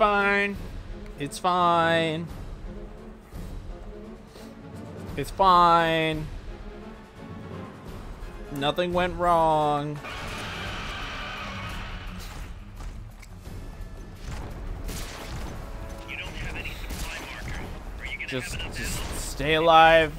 fine. It's fine. It's fine. Nothing went wrong. You don't have any supply marker. Are you gonna Just, have just stay alive.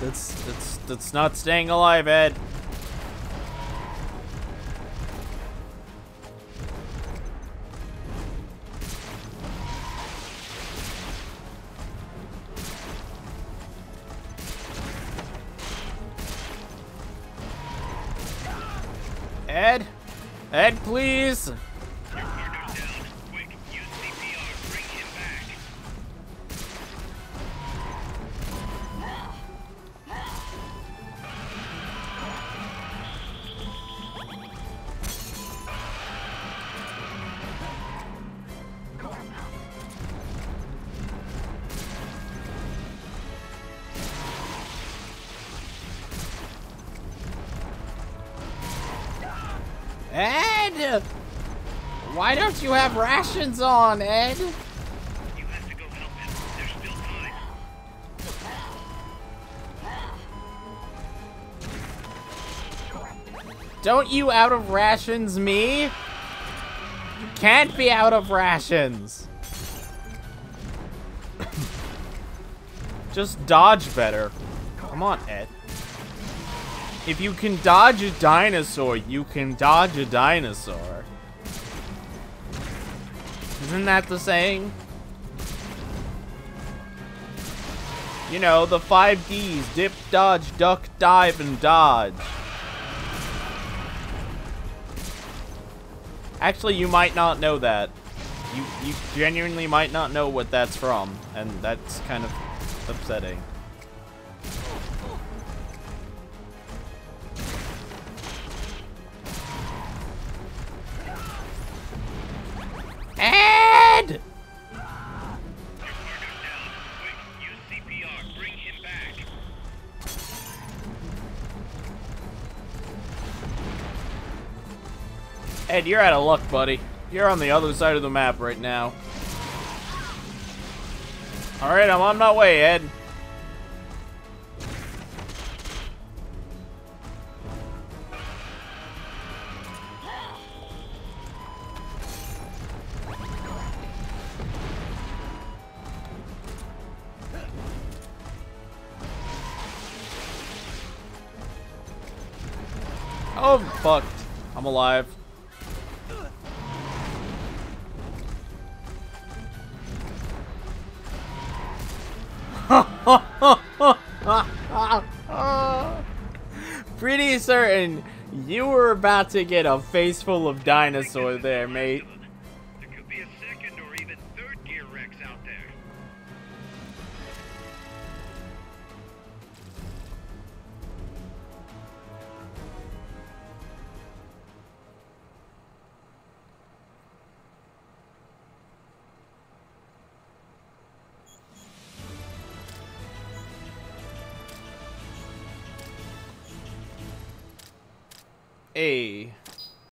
That's that's that's not staying alive, Ed. Ed? Ed, please. Ed! Why don't you have rations on, Ed? You have to go help him. There's still time. Don't you out of rations me? You can't be out of rations. Just dodge better. Come on, Ed. If you can dodge a dinosaur, you can dodge a dinosaur. Isn't that the saying? You know, the five Ds. Dip, dodge, duck, dive, and dodge. Actually, you might not know that. You you genuinely might not know what that's from, and that's kind of upsetting. Back. Ed, you're out of luck, buddy. You're on the other side of the map right now. Alright, I'm on my way, Ed. Oh, fuck. I'm alive. Pretty certain you were about to get a face full of dinosaur there, mate. Hey.